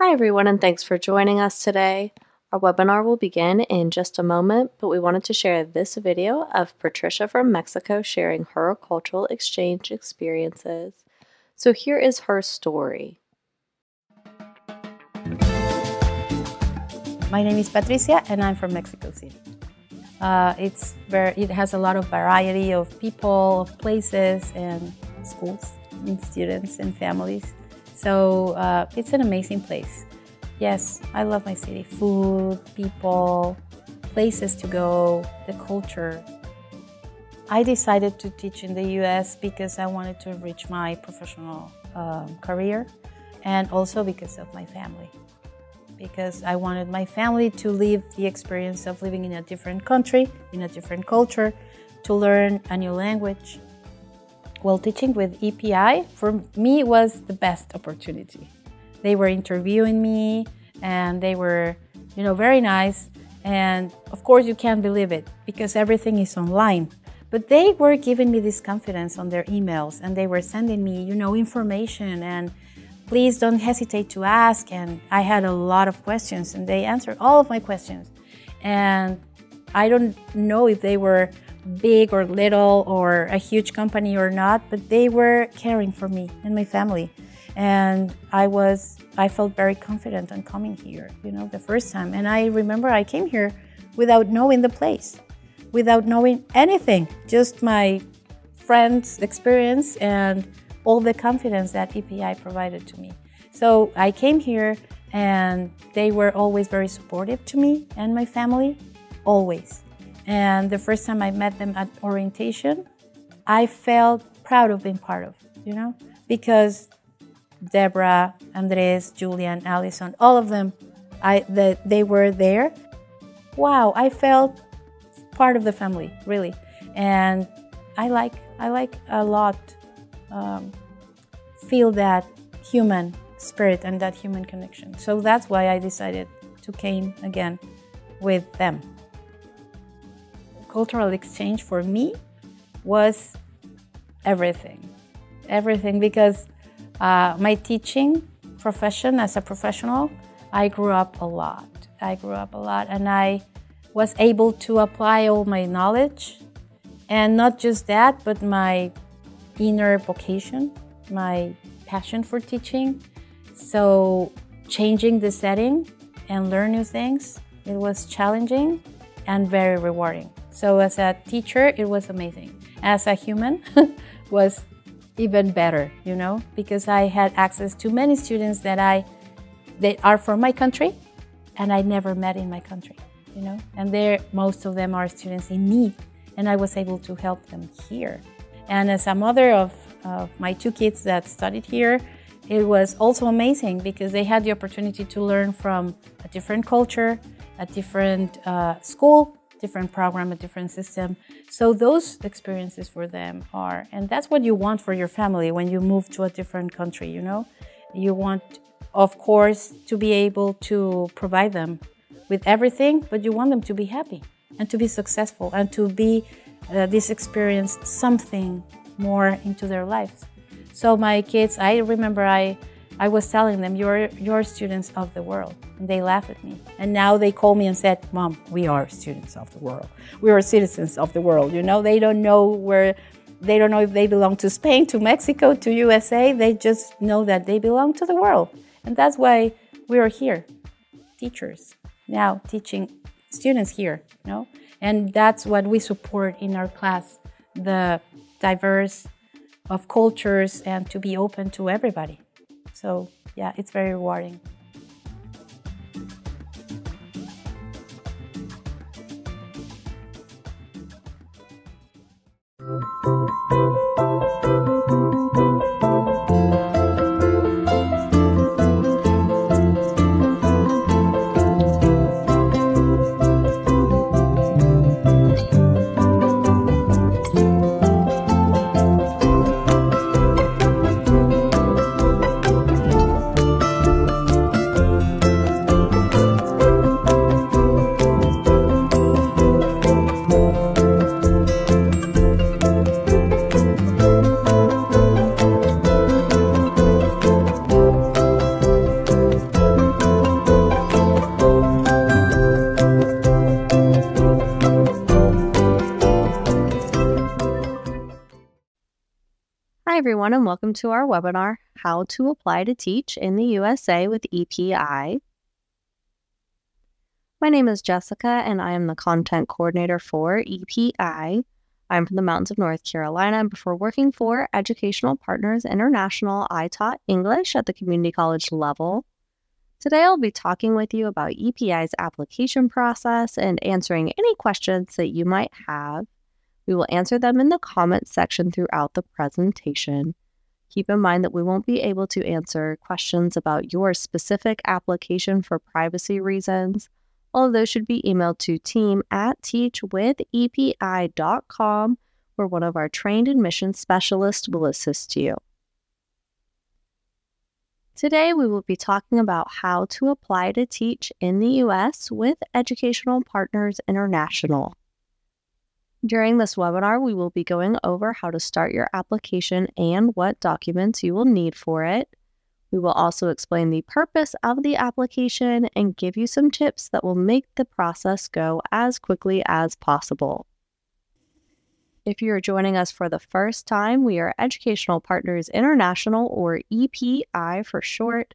Hi, everyone, and thanks for joining us today. Our webinar will begin in just a moment, but we wanted to share this video of Patricia from Mexico sharing her cultural exchange experiences. So here is her story. My name is Patricia, and I'm from Mexico City. Uh, it's very, it has a lot of variety of people, of places, and schools, and students, and families. So uh, it's an amazing place. Yes, I love my city. Food, people, places to go, the culture. I decided to teach in the US because I wanted to reach my professional um, career and also because of my family. Because I wanted my family to live the experience of living in a different country, in a different culture, to learn a new language. Well, teaching with EPI for me was the best opportunity. They were interviewing me and they were, you know, very nice. And of course, you can't believe it because everything is online. But they were giving me this confidence on their emails and they were sending me, you know, information and please don't hesitate to ask. And I had a lot of questions and they answered all of my questions. And I don't know if they were big or little or a huge company or not, but they were caring for me and my family. And I was, I felt very confident on coming here, you know, the first time. And I remember I came here without knowing the place, without knowing anything, just my friend's experience and all the confidence that EPI provided to me. So I came here and they were always very supportive to me and my family, always. And the first time I met them at orientation, I felt proud of being part of, you know, because Deborah, Andres, Julian, Allison, all of them, I the, they were there. Wow, I felt part of the family, really, and I like I like a lot um, feel that human spirit and that human connection. So that's why I decided to came again with them cultural exchange for me was everything. Everything because uh, my teaching profession as a professional, I grew up a lot. I grew up a lot and I was able to apply all my knowledge and not just that, but my inner vocation, my passion for teaching. So changing the setting and learn new things, it was challenging and very rewarding. So as a teacher, it was amazing. As a human, was even better, you know, because I had access to many students that I that are from my country and I never met in my country, you know. And there most of them are students in need and I was able to help them here. And as a mother of, of my two kids that studied here, it was also amazing because they had the opportunity to learn from a different culture, a different uh, school, different program, a different system. So those experiences for them are, and that's what you want for your family when you move to a different country, you know? You want, of course, to be able to provide them with everything, but you want them to be happy and to be successful and to be uh, this experience something more into their lives. So my kids, I remember I I was telling them, you're, you're students of the world. And they laughed at me. And now they call me and said, Mom, we are students of the world. We are citizens of the world. You know, they don't know where, they don't know if they belong to Spain, to Mexico, to USA. They just know that they belong to the world. And that's why we are here, teachers, now teaching students here, you know? And that's what we support in our class, the diverse of cultures and to be open to everybody. So, yeah, it's very rewarding. Everyone, and welcome to our webinar, How to Apply to Teach in the USA with EPI. My name is Jessica, and I am the Content Coordinator for EPI. I'm from the mountains of North Carolina, and before working for Educational Partners International, I taught English at the community college level. Today, I'll be talking with you about EPI's application process and answering any questions that you might have. We will answer them in the comments section throughout the presentation. Keep in mind that we won't be able to answer questions about your specific application for privacy reasons. All of those should be emailed to team at teachwithepi.com, where one of our trained admissions specialists will assist you. Today, we will be talking about how to apply to teach in the U.S. with Educational Partners International. During this webinar, we will be going over how to start your application and what documents you will need for it. We will also explain the purpose of the application and give you some tips that will make the process go as quickly as possible. If you are joining us for the first time, we are Educational Partners International, or EPI for short,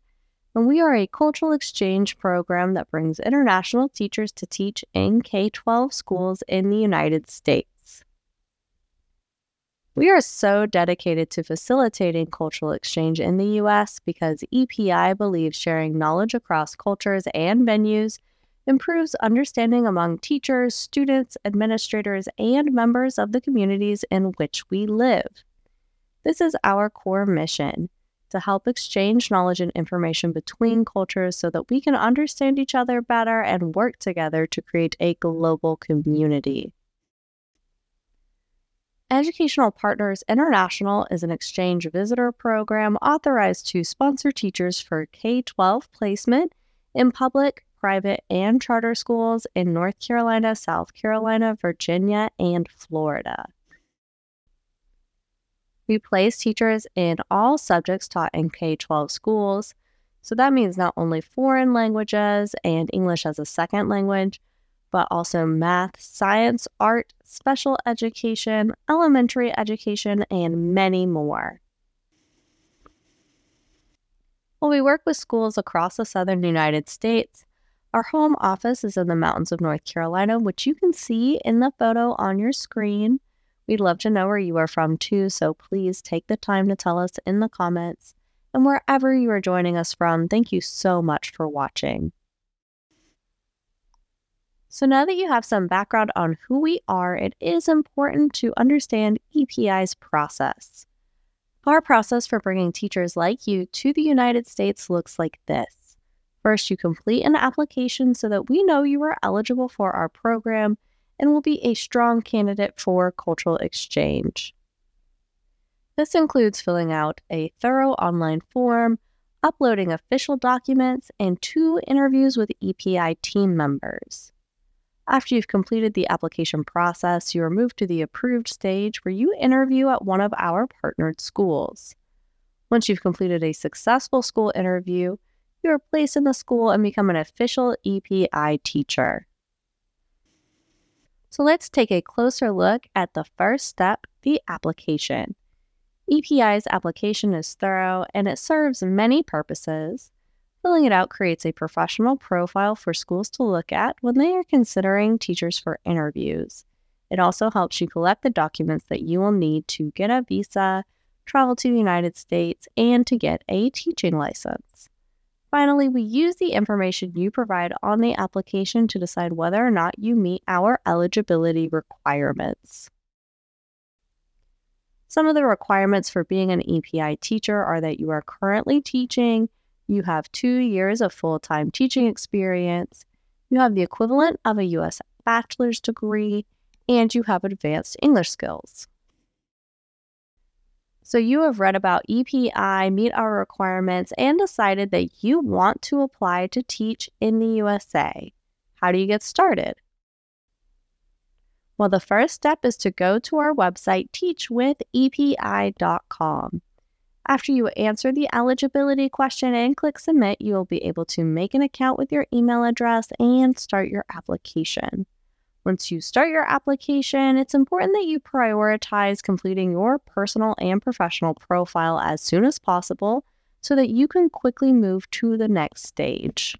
and we are a cultural exchange program that brings international teachers to teach in K 12 schools in the United States. We are so dedicated to facilitating cultural exchange in the U.S. because EPI believes sharing knowledge across cultures and venues improves understanding among teachers, students, administrators, and members of the communities in which we live. This is our core mission to help exchange knowledge and information between cultures so that we can understand each other better and work together to create a global community. Educational Partners International is an exchange visitor program authorized to sponsor teachers for K 12 placement in public, private, and charter schools in North Carolina, South Carolina, Virginia, and Florida. We place teachers in all subjects taught in K 12 schools. So that means not only foreign languages and English as a second language, but also math, science, art, special education, elementary education, and many more. While we work with schools across the southern United States, our home office is in the mountains of North Carolina, which you can see in the photo on your screen. We'd love to know where you are from too, so please take the time to tell us in the comments. And wherever you are joining us from, thank you so much for watching. So now that you have some background on who we are, it is important to understand EPI's process. Our process for bringing teachers like you to the United States looks like this. First, you complete an application so that we know you are eligible for our program and will be a strong candidate for cultural exchange. This includes filling out a thorough online form, uploading official documents, and two interviews with EPI team members. After you've completed the application process, you are moved to the approved stage where you interview at one of our partnered schools. Once you've completed a successful school interview, you are placed in the school and become an official EPI teacher. So let's take a closer look at the first step, the application. EPI's application is thorough and it serves many purposes. Filling it out creates a professional profile for schools to look at when they are considering teachers for interviews. It also helps you collect the documents that you will need to get a visa, travel to the United States, and to get a teaching license. Finally, we use the information you provide on the application to decide whether or not you meet our eligibility requirements. Some of the requirements for being an EPI teacher are that you are currently teaching, you have two years of full time teaching experience, you have the equivalent of a U.S. bachelor's degree, and you have advanced English skills. So you have read about EPI, meet our requirements, and decided that you want to apply to teach in the USA. How do you get started? Well, the first step is to go to our website, teachwithepi.com. After you answer the eligibility question and click submit, you will be able to make an account with your email address and start your application. Once you start your application, it's important that you prioritize completing your personal and professional profile as soon as possible so that you can quickly move to the next stage.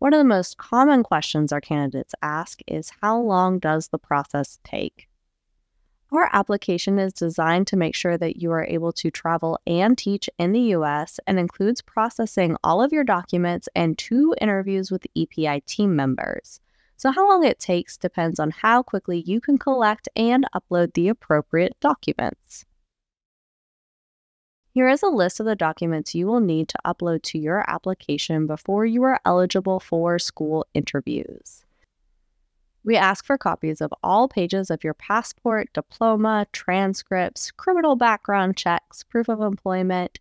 One of the most common questions our candidates ask is How long does the process take? Our application is designed to make sure that you are able to travel and teach in the US and includes processing all of your documents and two interviews with EPI team members. So, how long it takes depends on how quickly you can collect and upload the appropriate documents. Here is a list of the documents you will need to upload to your application before you are eligible for school interviews. We ask for copies of all pages of your passport, diploma, transcripts, criminal background checks, proof of employment,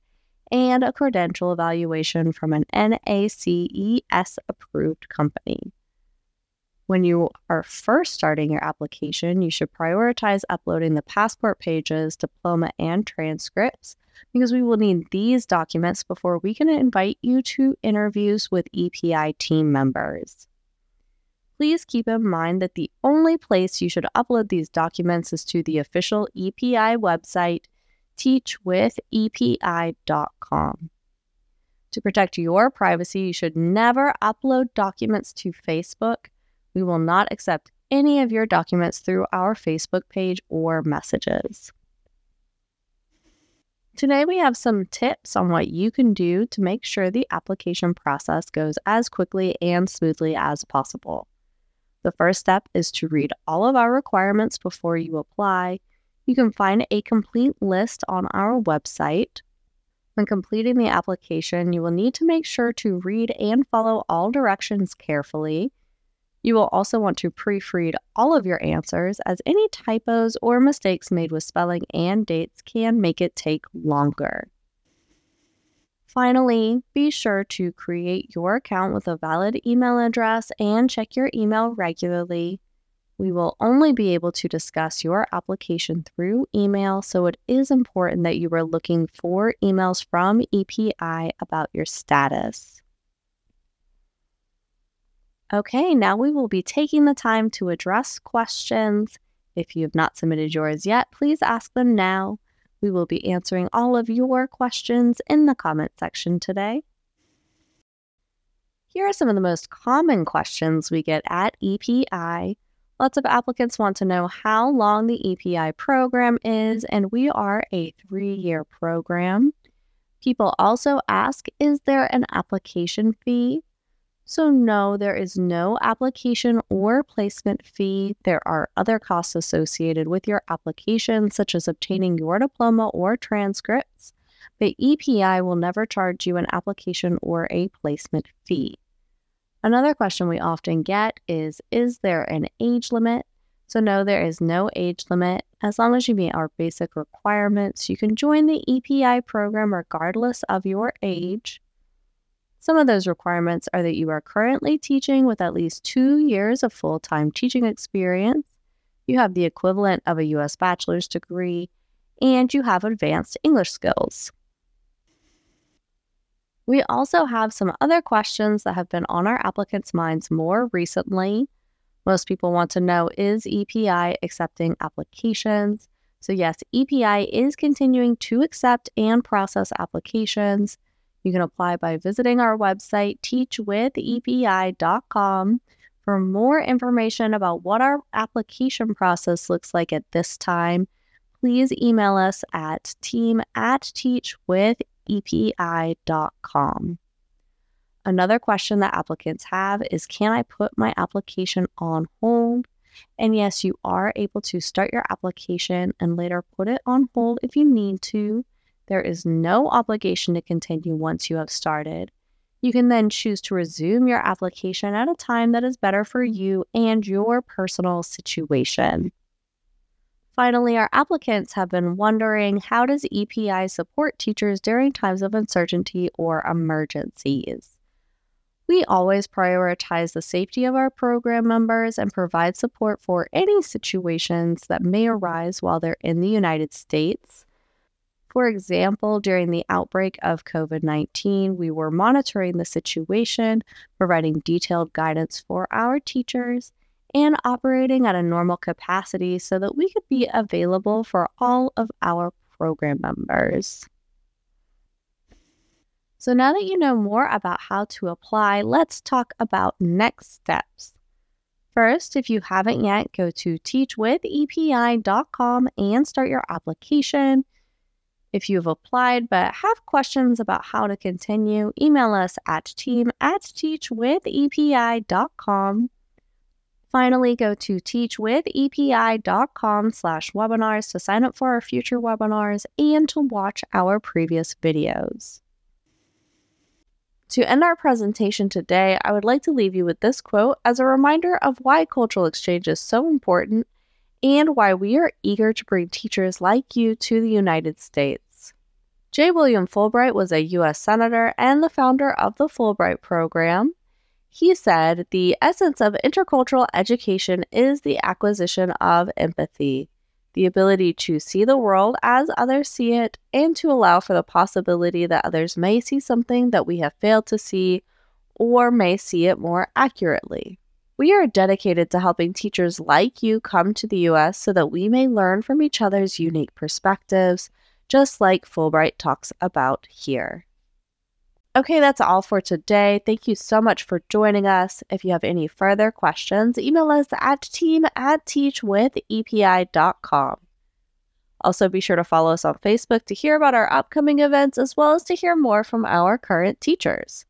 and a credential evaluation from an NACES approved company. When you are first starting your application, you should prioritize uploading the passport pages, diploma, and transcripts because we will need these documents before we can invite you to interviews with EPI team members. Please keep in mind that the only place you should upload these documents is to the official EPI website, teachwithepi.com. To protect your privacy, you should never upload documents to Facebook we will not accept any of your documents through our Facebook page or messages. Today, we have some tips on what you can do to make sure the application process goes as quickly and smoothly as possible. The first step is to read all of our requirements before you apply. You can find a complete list on our website. When completing the application, you will need to make sure to read and follow all directions carefully. You will also want to proofread all of your answers, as any typos or mistakes made with spelling and dates can make it take longer. Finally, be sure to create your account with a valid email address and check your email regularly. We will only be able to discuss your application through email, so it is important that you are looking for emails from EPI about your status. Okay, now we will be taking the time to address questions. If you have not submitted yours yet, please ask them now. We will be answering all of your questions in the comment section today. Here are some of the most common questions we get at EPI. Lots of applicants want to know how long the EPI program is, and we are a three year program. People also ask Is there an application fee? So, no, there is no application or placement fee. There are other costs associated with your application, such as obtaining your diploma or transcripts, but EPI will never charge you an application or a placement fee. Another question we often get is Is there an age limit? So, no, there is no age limit. As long as you meet our basic requirements, you can join the EPI program regardless of your age. Some of those requirements are that you are currently teaching with at least two years of full time teaching experience, you have the equivalent of a U.S. bachelor's degree, and you have advanced English skills. We also have some other questions that have been on our applicants' minds more recently. Most people want to know is EPI accepting applications? So, yes, EPI is continuing to accept and process applications. You can apply by visiting our website, teachwithepi.com. For more information about what our application process looks like at this time, please email us at team at teachwithepi.com. Another question that applicants have is Can I put my application on hold? And yes, you are able to start your application and later put it on hold if you need to. There is no obligation to continue once you have started. You can then choose to resume your application at a time that is better for you and your personal situation. Finally, our applicants have been wondering how does EPI support teachers during times of uncertainty or emergencies? We always prioritize the safety of our program members and provide support for any situations that may arise while they're in the United States. For example, during the outbreak of COVID 19, we were monitoring the situation, providing detailed guidance for our teachers, and operating at a normal capacity so that we could be available for all of our program members. So, now that you know more about how to apply, let's talk about next steps. First, if you haven't yet, go to teachwithepi.com and start your application. If you've applied but have questions about how to continue, email us at team at teachwithepi.com. Finally, go to teachwithepi.com slash webinars to sign up for our future webinars and to watch our previous videos. To end our presentation today, I would like to leave you with this quote as a reminder of why cultural exchange is so important and why we are eager to bring teachers like you to the United States. J. William Fulbright was a U.S. Senator and the founder of the Fulbright Program. He said, The essence of intercultural education is the acquisition of empathy, the ability to see the world as others see it, and to allow for the possibility that others may see something that we have failed to see or may see it more accurately. We are dedicated to helping teachers like you come to the US so that we may learn from each other's unique perspectives, just like Fulbright talks about here. Okay, that's all for today. Thank you so much for joining us. If you have any further questions, email us at team at teachwithepi.com. Also, be sure to follow us on Facebook to hear about our upcoming events as well as to hear more from our current teachers.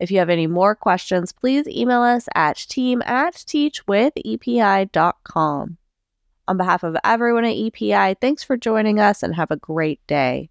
If you have any more questions, please email us at team at teachwithepi.com. On behalf of everyone at EPI, thanks for joining us and have a great day.